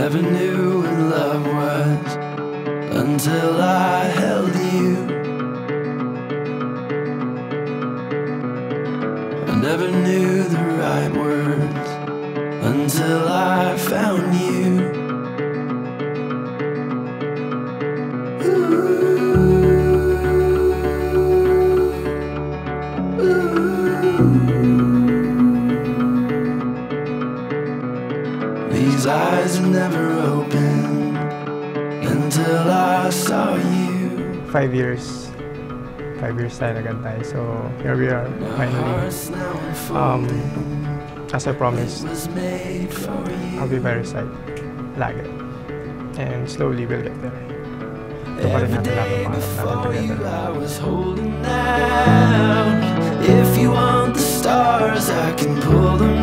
Never knew what love was until I held you. I never knew the right words until I found you. These eyes never opened until I saw you. Five years. Five years tayo nagantay. So, here we are, finally. Um, as I promised, was made for you. I'll be by your side. Lagi. And slowly we'll get there. Ito pa rin natin laban day pangarap natin before you, together. I was holding out. If you want the stars, I can pull them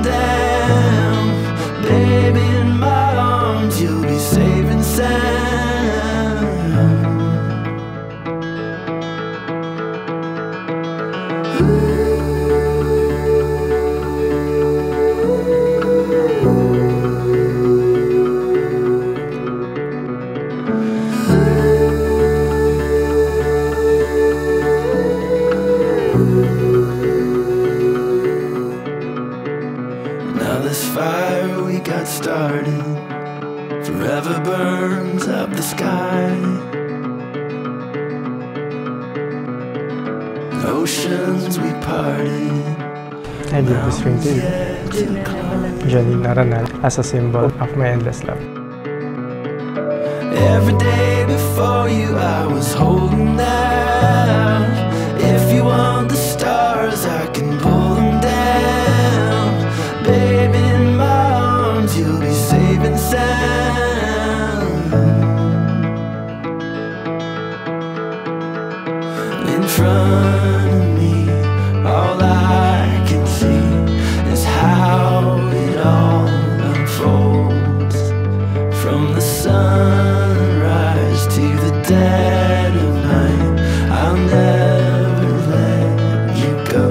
we got started forever burns up the sky. Oceans we parted. I give this ring to you, Janine Aranal, as a symbol of my endless love. Every day before you, I was holding sunrise to the dead of night, I'll never let you go.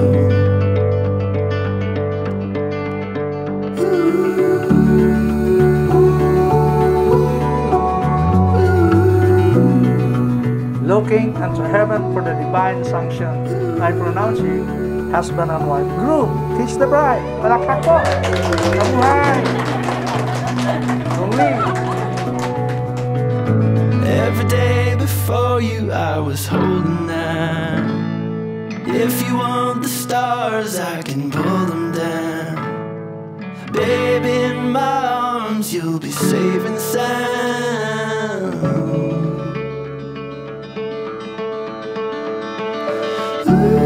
looking unto heaven for the divine sanction. I pronounce you husband and wife. Groom, kiss the bride. Palakpak po. Kamuhay. was holding. If you want the stars, I can pull them down. Baby, in my arms, you'll be safe and sound. Ooh.